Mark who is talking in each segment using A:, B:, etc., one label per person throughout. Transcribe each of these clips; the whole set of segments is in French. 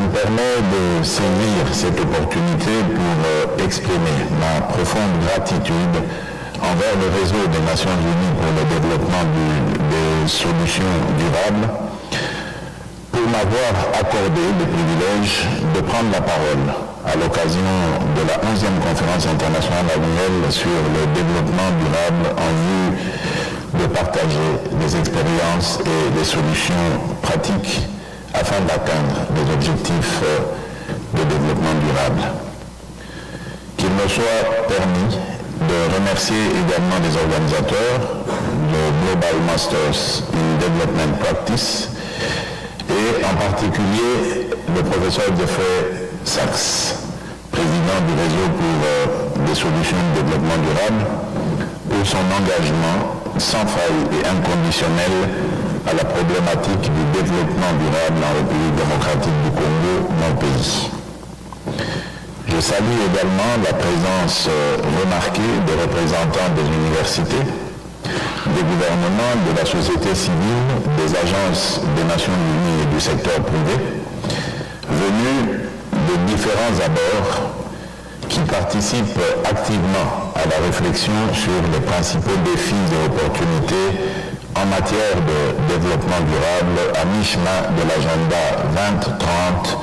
A: me permets de saisir cette opportunité pour euh, exprimer ma profonde gratitude envers le réseau des Nations Unies pour le développement des solutions durables pour m'avoir accordé le privilège de prendre la parole à l'occasion de la 11e conférence internationale annuelle sur le développement durable en vue de partager des expériences et des solutions pratiques afin d'atteindre des objectifs euh, de développement durable. Qu'il me soit permis de remercier également les organisateurs, le Global Masters in Development Practice, et en particulier le professeur Jeffrey Sachs, président du réseau pour euh, des solutions de développement durable, pour son engagement sans faille et inconditionnel à la problématique du développement durable en République démocratique du Congo, mon pays. Je salue également la présence euh, remarquée des représentants des universités, des gouvernements, de la société civile, des agences des Nations Unies et du secteur privé, venus de différents abords qui participent activement à la réflexion sur les principaux défis et opportunités en matière de développement durable à mi-chemin de l'agenda 2030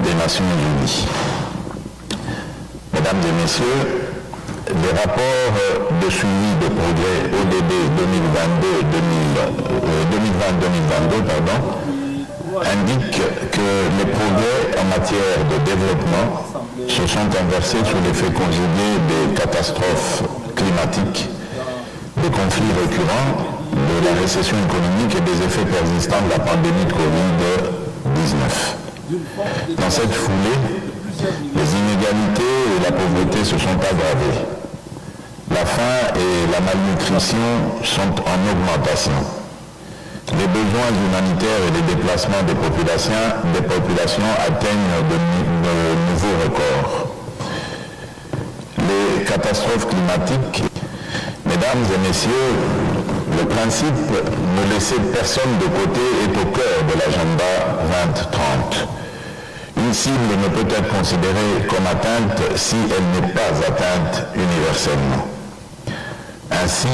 A: des Nations Unies. Mesdames et Messieurs, les rapports de suivi de progrès ODD 2020-2022 indiquent que les progrès en matière de développement se sont inversés sous l'effet conjugué des catastrophes climatiques, des conflits récurrents, de la récession économique et des effets persistants de la pandémie de Covid-19. Dans cette foulée, les inégalités et la pauvreté se sont aggravées. La faim et la malnutrition sont en augmentation. Les besoins humanitaires et les déplacements des populations, atteignent de, nouveaux records. Les catastrophes climatiques, mesdames et messieurs, le principe ne laisser personne de côté est au cœur de l'agenda 2030. Une cible ne peut être considérée comme atteinte si elle n'est pas atteinte universellement. Ainsi,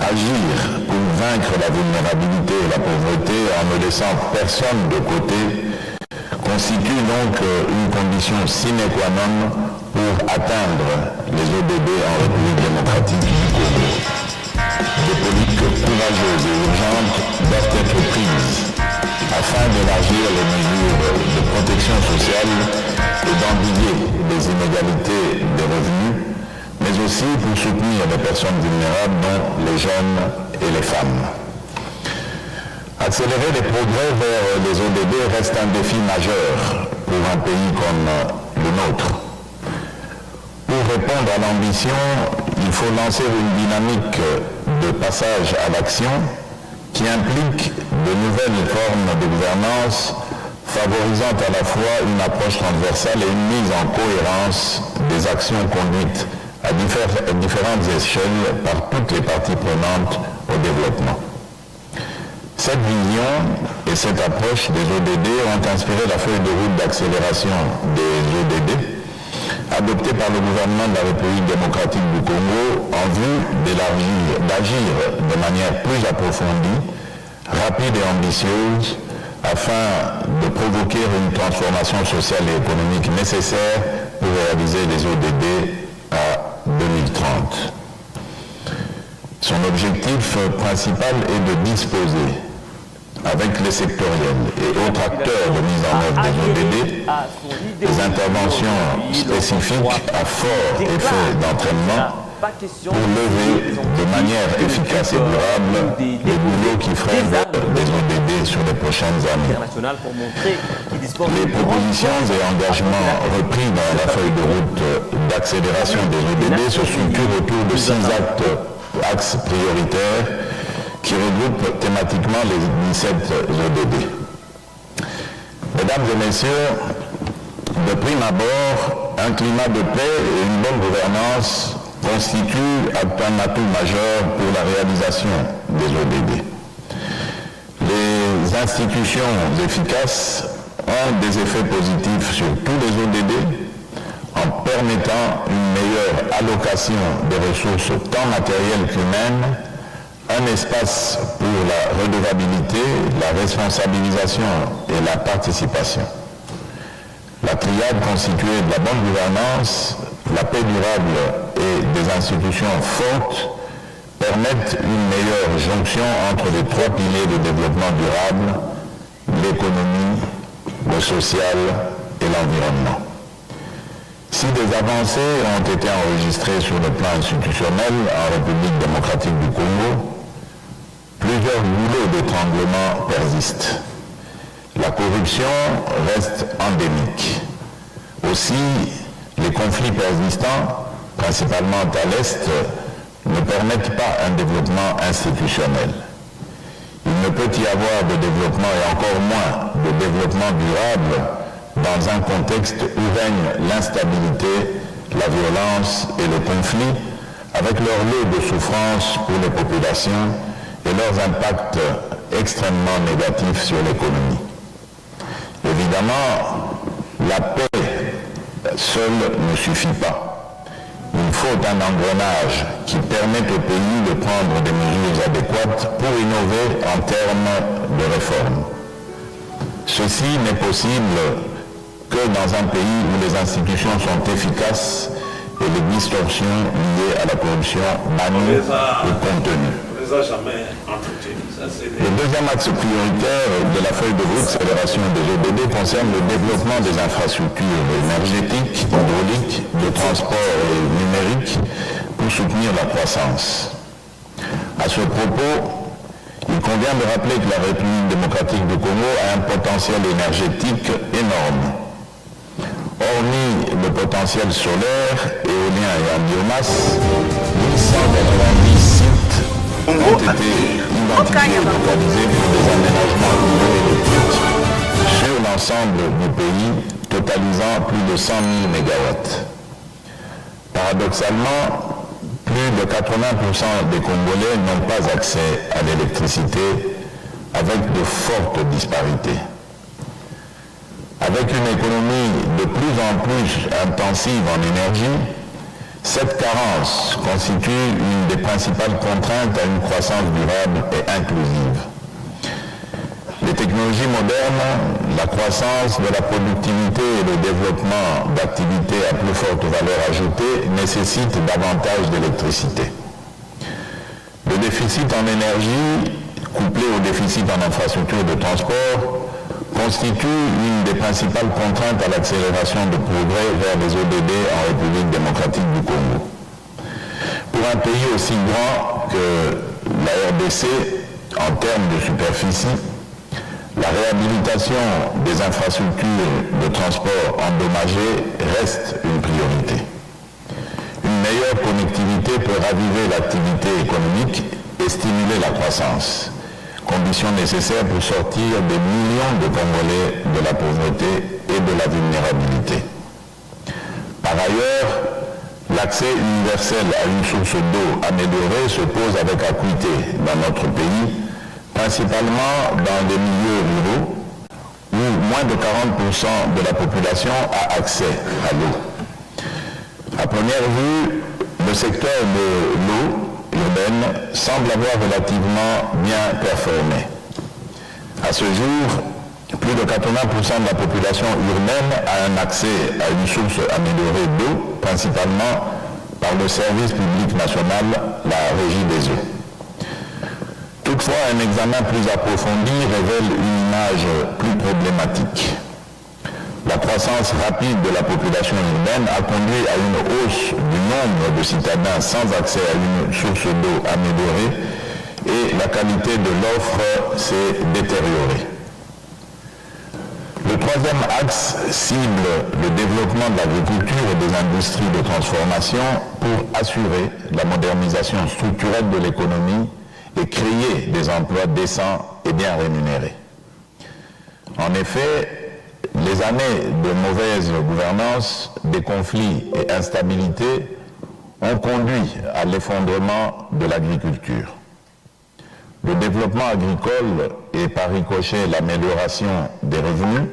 A: agir pour vaincre la vulnérabilité et la pauvreté en ne laissant personne de côté constitue donc une condition sine qua non pour atteindre les ODD en République démocratique du Congo. Des politiques courageuses et urgentes doivent être prises afin d'élargir les mesures de protection sociale et d'endiguer les inégalités des revenus mais aussi pour soutenir les personnes vulnérables, dont les jeunes et les femmes. Accélérer les progrès vers les ODD reste un défi majeur pour un pays comme le nôtre. Pour répondre à l'ambition, il faut lancer une dynamique de passage à l'action qui implique de nouvelles formes de gouvernance favorisant à la fois une approche transversale et une mise en cohérence des actions conduites à différentes échelles par toutes les parties prenantes au développement. Cette vision et cette approche des ODD ont inspiré la feuille de route d'accélération des ODD adoptée par le gouvernement de la République démocratique du Congo en vue d'agir de manière plus approfondie, rapide et ambitieuse afin de provoquer une transformation sociale et économique nécessaire pour réaliser les ODD 2030. Son objectif principal est de disposer, avec les sectoriels et autres acteurs de mise en œuvre des ODD, des interventions spécifiques à fort effet d'entraînement pour lever de manière efficace et durable les boulots qui freinent des ODD sur les prochaines années. Les propositions et engagements repris dans la feuille de route d'accélération des ODD se structurent autour de six actes, axes prioritaires qui regroupent thématiquement les 17 ODD. Mesdames et messieurs, de prime abord, un climat de paix et une bonne gouvernance constitue un atout majeur pour la réalisation des ODD. Les institutions efficaces ont des effets positifs sur tous les ODD en permettant une meilleure allocation des ressources tant matérielles qu'humaines, un espace pour la redevabilité, la responsabilisation et la participation. La triade constituée de la bonne gouvernance, la paix durable et des institutions fortes permettent une meilleure jonction entre les trois piliers de développement durable, l'économie, le social et l'environnement. Si des avancées ont été enregistrées sur le plan institutionnel en République démocratique du Congo, plusieurs boulots d'étranglement persistent. La corruption reste endémique. Aussi, les conflits persistants, principalement à l'Est, ne permettent pas un développement institutionnel. Il ne peut y avoir de développement et encore moins de développement durable dans un contexte où règne l'instabilité, la violence et le conflit, avec leur lot de souffrances pour les populations et leurs impacts extrêmement négatifs sur l'économie. Évidemment, la paix seule ne suffit pas. Il faut un engrenage qui permette au pays de prendre des mesures adéquates pour innover en termes de réforme. Ceci n'est possible que dans un pays où les institutions sont efficaces et les distorsions liées à la corruption bannies ou contenues. Le deuxième axe prioritaire de la feuille de route accélération des GBD concerne le développement des infrastructures énergétiques, hydrauliques, de transport et numériques pour soutenir la croissance. À ce propos, il convient de rappeler que la République démocratique du Congo a un potentiel énergétique énorme. Hormis le potentiel solaire, éolien et en biomasse, 1190 sites ont été identifiés pour des aménagements hydroélectriques sur l'ensemble du pays, totalisant plus de 100 000 MW. Paradoxalement, plus de 80% des Congolais n'ont pas accès à l'électricité avec de fortes disparités. Avec une économie de plus en plus intensive en énergie, cette carence constitue une des principales contraintes à une croissance durable et inclusive. Les technologies modernes, la croissance de la productivité et le développement d'activités à plus forte valeur ajoutée nécessitent davantage d'électricité. Le déficit en énergie, couplé au déficit en infrastructures de transport, constitue une des principales contraintes à l'accélération de progrès vers les ODD en République démocratique du Congo. Pour un pays aussi grand que la RDC en termes de superficie, la réhabilitation des infrastructures de transport endommagées reste une priorité. Une meilleure connectivité peut raviver l'activité économique et stimuler la croissance conditions nécessaires pour sortir des millions de Congolais de la pauvreté et de la vulnérabilité. Par ailleurs, l'accès universel à une source d'eau améliorée se pose avec acuité dans notre pays, principalement dans les milieux ruraux où moins de 40% de la population a accès à l'eau. À première vue, le secteur de l'eau urbaine semble avoir relativement bien performé. À ce jour, plus de 80% de la population urbaine a un accès à une source améliorée d'eau, principalement par le service public national, la régie des eaux. Toutefois, un examen plus approfondi révèle une image plus problématique. La croissance rapide de la population urbaine a conduit à une hausse du nombre de citadins sans accès à une source d'eau améliorée et la qualité de l'offre s'est détériorée. Le troisième axe cible le développement de l'agriculture et des industries de transformation pour assurer la modernisation structurelle de l'économie et créer des emplois décents et bien rémunérés. En effet, années de mauvaise gouvernance, des conflits et instabilités ont conduit à l'effondrement de l'agriculture. Le développement agricole et par ricochet l'amélioration des revenus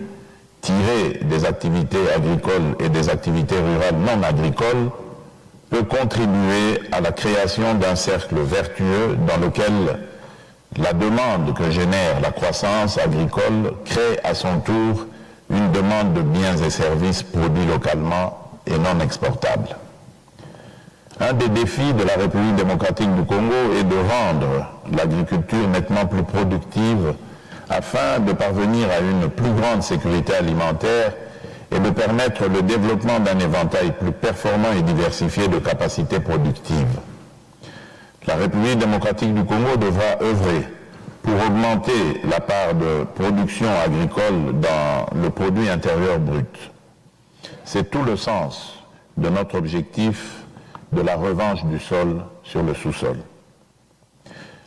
A: tiré des activités agricoles et des activités rurales non agricoles peut contribuer à la création d'un cercle vertueux dans lequel la demande que génère la croissance agricole crée à son tour une demande de biens et services produits localement et non exportables. Un des défis de la République démocratique du Congo est de rendre l'agriculture nettement plus productive afin de parvenir à une plus grande sécurité alimentaire et de permettre le développement d'un éventail plus performant et diversifié de capacités productives. La République démocratique du Congo devra œuvrer pour augmenter la part de production agricole dans le produit intérieur brut. C'est tout le sens de notre objectif de la revanche du sol sur le sous-sol.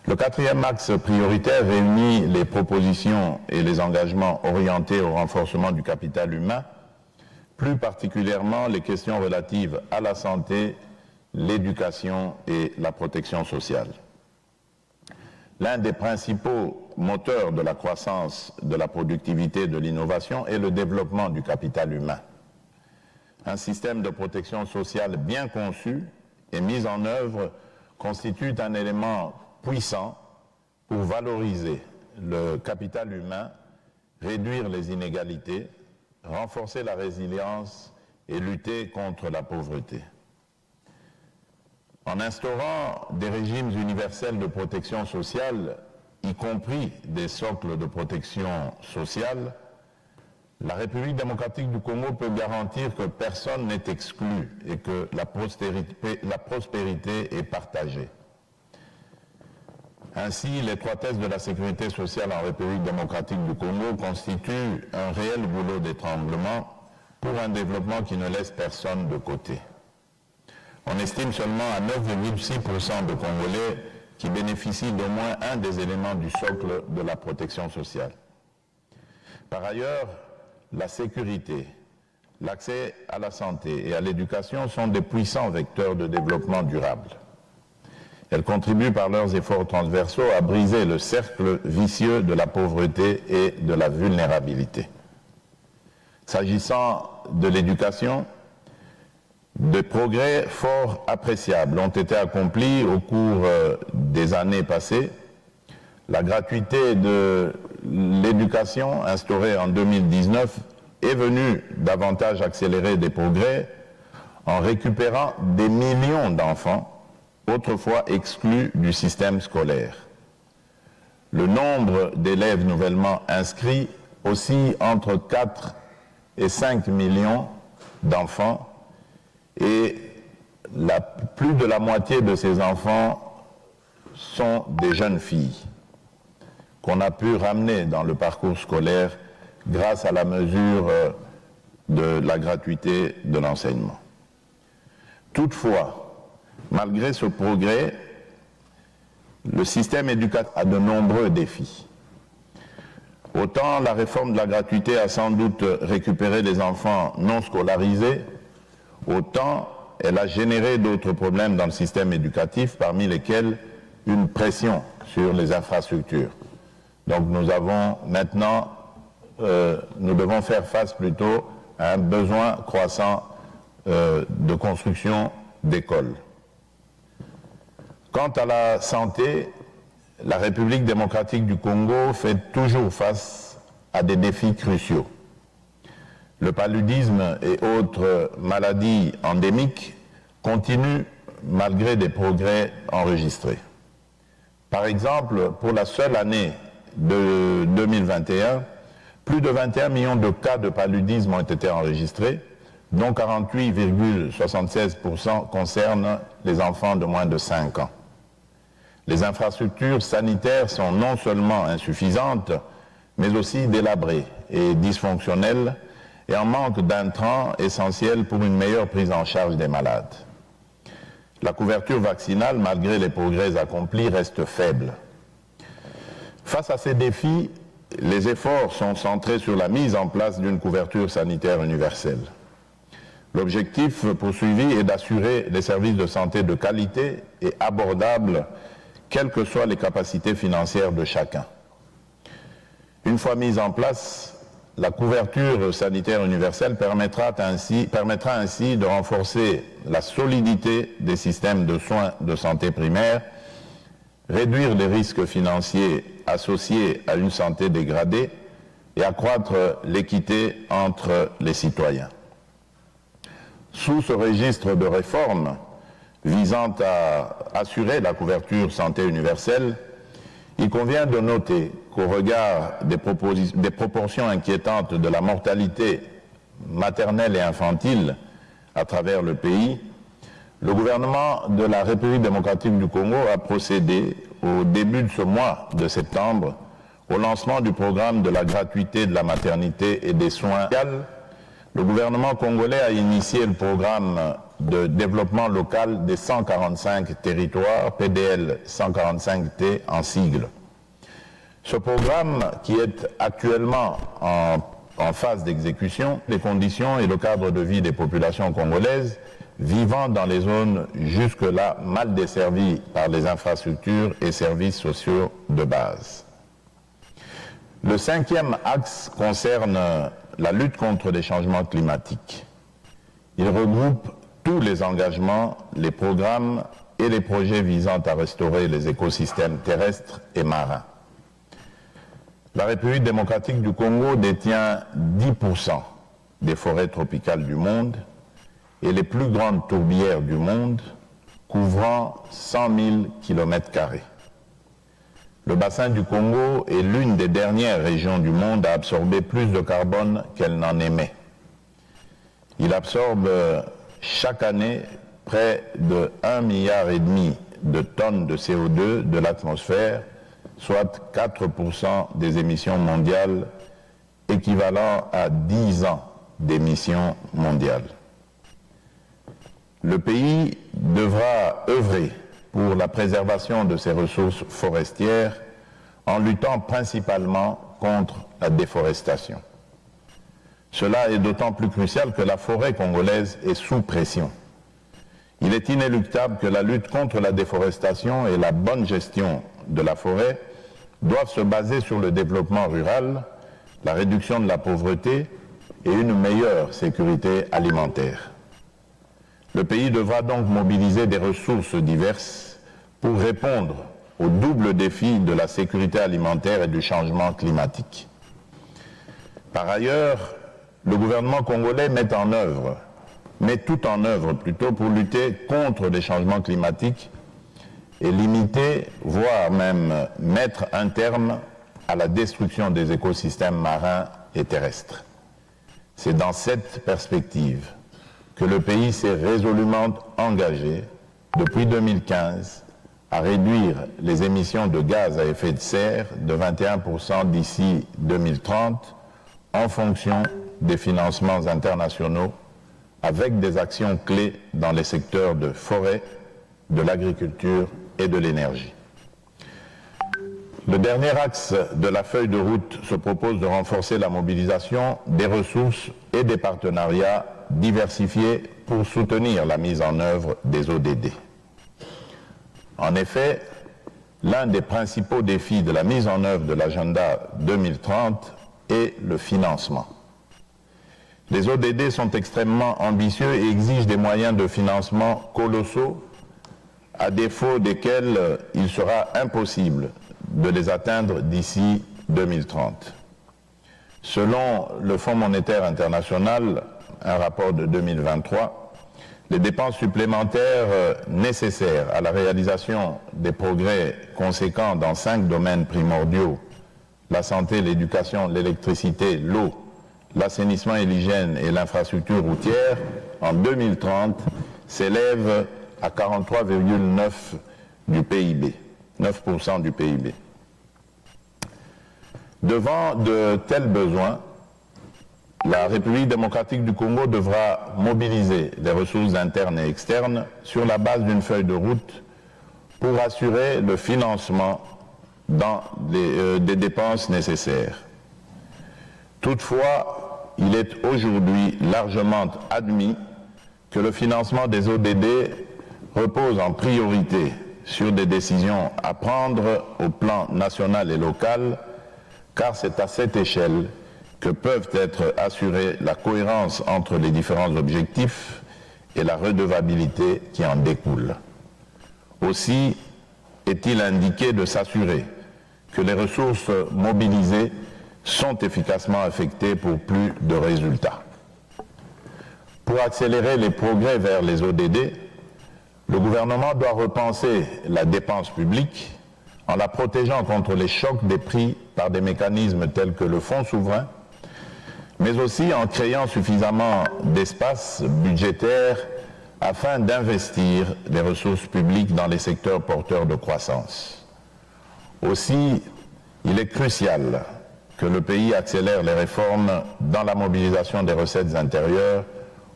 A: Le quatrième axe prioritaire réunit les propositions et les engagements orientés au renforcement du capital humain, plus particulièrement les questions relatives à la santé, l'éducation et la protection sociale. L'un des principaux moteurs de la croissance, de la productivité de l'innovation est le développement du capital humain. Un système de protection sociale bien conçu et mis en œuvre constitue un élément puissant pour valoriser le capital humain, réduire les inégalités, renforcer la résilience et lutter contre la pauvreté. En instaurant des régimes universels de protection sociale, y compris des socles de protection sociale, la République démocratique du Congo peut garantir que personne n'est exclu et que la prospérité, est partagée. Ainsi, l'étroitesse de la sécurité sociale en République démocratique du Congo constitue un réel boulot d'étranglement pour un développement qui ne laisse personne de côté. On estime seulement à 9,6% de Congolais qui bénéficient d'au moins un des éléments du socle de la protection sociale. Par ailleurs, la sécurité, l'accès à la santé et à l'éducation sont des puissants vecteurs de développement durable. Elles contribuent par leurs efforts transversaux à briser le cercle vicieux de la pauvreté et de la vulnérabilité. S'agissant de l'éducation, des progrès fort appréciables ont été accomplis au cours euh, des années passées. La gratuité de l'éducation instaurée en 2019 est venue davantage accélérer des progrès en récupérant des millions d'enfants autrefois exclus du système scolaire. Le nombre d'élèves nouvellement inscrits aussi entre 4 et 5 millions d'enfants et plus de la moitié de ces enfants sont des jeunes filles qu'on a pu ramener dans le parcours scolaire grâce à la mesure euh, de la gratuité de l'enseignement. Toutefois, Malgré ce progrès, le système éducatif a de nombreux défis. Autant la réforme de la gratuité a sans doute récupéré les enfants non scolarisés, autant elle a généré d'autres problèmes dans le système éducatif, parmi lesquels une pression sur les infrastructures. Donc nous avons maintenant, euh, nous devons faire face plutôt à un besoin croissant euh, de construction d'écoles. Quant à la santé, la République démocratique du Congo fait toujours face à des défis cruciaux. Le paludisme et autres maladies endémiques continuent malgré des progrès enregistrés. Par exemple, pour la seule année de 2021, plus de 21 millions de cas de paludisme ont été enregistrés, dont 48,76% concernent les enfants de moins de 5 ans. Les infrastructures sanitaires sont non seulement insuffisantes, mais aussi délabrées et dysfonctionnelles et en manque d'intrants essentiels pour une meilleure prise en charge des malades. La couverture vaccinale, malgré les progrès accomplis, reste faible. Face à ces défis, les efforts sont centrés sur la mise en place d'une couverture sanitaire universelle. L'objectif poursuivi est d'assurer des services de santé de qualité et abordables quelles que soient les capacités financières de chacun. Une fois mise en place, la couverture sanitaire universelle permettra ainsi, de renforcer la solidité des systèmes de soins de santé primaire, réduire les risques financiers associés à une santé dégradée et accroître l'équité entre les citoyens. Sous ce registre de réformes visant à assurer la couverture santé universelle, il convient de noter qu'au regard des, proportions inquiétantes de la mortalité maternelle et infantile à travers le pays, le gouvernement de la République démocratique du Congo a procédé au début de ce mois de septembre au lancement du programme de la gratuité de la maternité et des soins. Le gouvernement congolais a initié le programme de développement local des 145 territoires, PDL 145T en sigle. Ce programme, qui est actuellement en, en phase d'exécution, les conditions et le cadre de vie des populations congolaises vivant dans les zones jusque-là mal desservies par les infrastructures et services sociaux de base. Le cinquième axe concerne la lutte contre les changements climatiques. Il regroupe tous les engagements, les programmes et les projets visant à restaurer les écosystèmes terrestres et marins. La République démocratique du Congo détient 10% des forêts tropicales du monde et les plus grandes tourbières du monde, couvrant 100 000 km. Le bassin du Congo est l'une des dernières régions du monde à absorber plus de carbone qu'elle n'en émet. Il absorbe chaque année près de 1,5 milliard et demi de tonnes de CO2 de l'atmosphère, soit 4% des émissions mondiales, équivalent à 10 ans d'émissions mondiales. Le pays devra œuvrer pour la préservation de ses ressources forestières en luttant principalement contre la déforestation. Cela est d'autant plus crucial que la forêt congolaise est sous pression. Il est inéluctable que la lutte contre la déforestation et la bonne gestion de la forêt doivent se baser sur le développement rural, la réduction de la pauvreté et une meilleure sécurité alimentaire. Le pays devra donc mobiliser des ressources diverses pour répondre au double défi de la sécurité alimentaire et du changement climatique. Par ailleurs, le gouvernement congolais met en œuvre, met tout en œuvre plutôt pour lutter contre les changements climatiques et limiter, voire même mettre un terme à la destruction des écosystèmes marins et terrestres. C'est dans cette perspective que le pays s'est résolument engagé depuis 2015 à réduire les émissions de gaz à effet de serre de 21% d'ici 2030 en fonction des financements internationaux avec des actions clés dans les secteurs de forêt, de l'agriculture et de l'énergie. Le dernier axe de la feuille de route se propose de renforcer la mobilisation des ressources et des partenariats diversifiés pour soutenir la mise en œuvre des ODD. En effet, l'un des principaux défis de la mise en œuvre de l'agenda 2030 est le financement. Les ODD sont extrêmement ambitieux et exigent des moyens de financement colossaux, à défaut desquels il sera impossible de les atteindre d'ici 2030. Selon le Fonds monétaire international, un rapport de 2023, les dépenses supplémentaires euh, nécessaires à la réalisation des progrès conséquents dans cinq domaines primordiaux, la santé, l'éducation, l'électricité, l'eau, l'assainissement et l'hygiène et l'infrastructure routière, en 2030, s'élèvent à 43,9% du PIB, 9% du PIB. Devant de tels besoins, la République démocratique du Congo devra mobiliser les ressources internes et externes sur la base d'une feuille de route pour assurer le financement euh, des dépenses nécessaires. Toutefois, il est aujourd'hui largement admis que le financement des ODD repose en priorité sur des décisions à prendre au plan national et local, car c'est à cette échelle que peuvent être assurées la cohérence entre les différents objectifs et la redevabilité qui en découle. Aussi est-il indiqué de s'assurer que les ressources mobilisées sont efficacement affectées pour plus de résultats. Pour accélérer les progrès vers les ODD, le gouvernement doit repenser la dépense publique en la protégeant contre les chocs des prix par des mécanismes tels que le fonds souverain, mais aussi en créant suffisamment d'espace budgétaire afin d'investir les ressources publiques dans les secteurs porteurs de croissance. Aussi, il est crucial que le pays accélère les réformes dans la mobilisation des recettes intérieures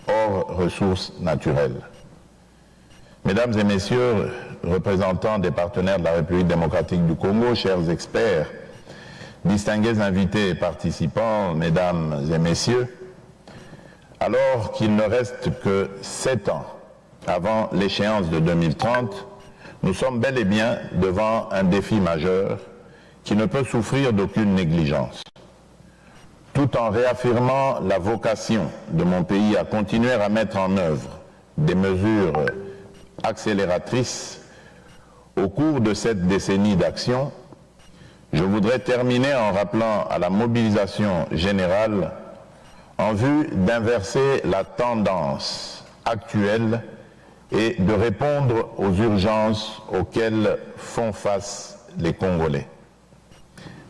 A: hors ressources naturelles. Mesdames et Messieurs, représentants des partenaires de la République démocratique du Congo, chers experts, distingués invités et participants, Mesdames et Messieurs, alors qu'il ne reste que sept ans avant l'échéance de 2030, nous sommes bel et bien devant un défi majeur qui ne peut souffrir d'aucune négligence. Tout en réaffirmant la vocation de mon pays à continuer à mettre en œuvre des mesures accélératrices au cours de cette décennie d'action, je voudrais terminer en rappelant à la mobilisation générale en vue d'inverser la tendance actuelle et de répondre aux urgences auxquelles font face les Congolais.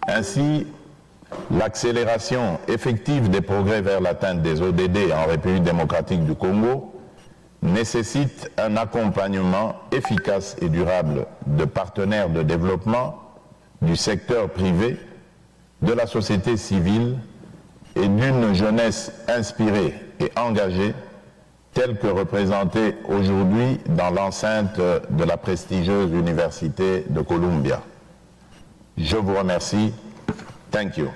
A: Ainsi, l'accélération effective des progrès vers l'atteinte des ODD en République démocratique du Congo nécessite un accompagnement efficace et durable de partenaires de développement, du secteur privé, de la société civile et d'une jeunesse inspirée et engagée telle que représentée aujourd'hui dans l'enceinte de la prestigieuse Université de Columbia. Je vous remercie. Thank you.